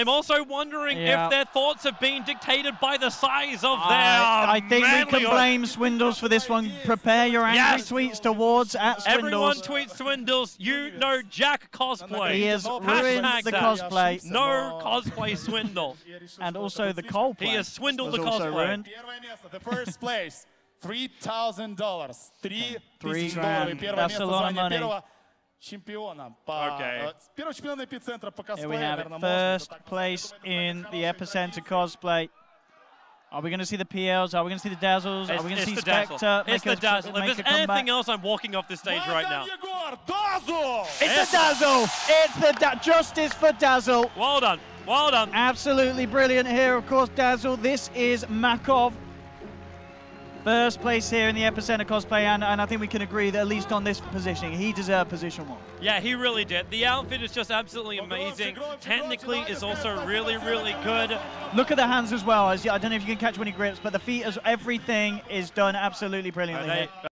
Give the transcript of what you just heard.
I'm also wondering yeah. if their thoughts have been dictated by the size of their. I, I think we can blame Swindles for this one. Prepare your angry yes. tweets towards at Swindles. Everyone tweets Swindles. You know Jack cosplay. He has ruined the cosplay. No cosplay swindle. and also the coal He has swindled the cosplay. Ruined. The first place, three thousand dollars. Three. Three grand. That's a lot of money первого чемпиона. По, Okay. э, Первого чемпиона эпицентра по Here we косплею, have it. наверное, можно это First так place назвать. in the Epicenter cosplay. Are we going to see the PLs? Are we going to see the Dazzles? Are It's, we going to see it's the dazzle. Spectre It's make the a, dazzle. If make there's a comeback? anything else, I'm walking off this stage right now. Майдан Егор, Дазу! It's the Dazzle! It's the da- Justice for Dazzle! Well done. Well done. Absolutely brilliant here, of course, Dazzle. This is Makov. First place here in the Epicenter cosplay, and, and I think we can agree that at least on this positioning, he deserved position one. Yeah, he really did. The outfit is just absolutely amazing. Technically, is also really, really good. Look at the hands as well. As I don't know if you can catch when he grips, but the feet, as everything is done absolutely brilliantly. Are here. they-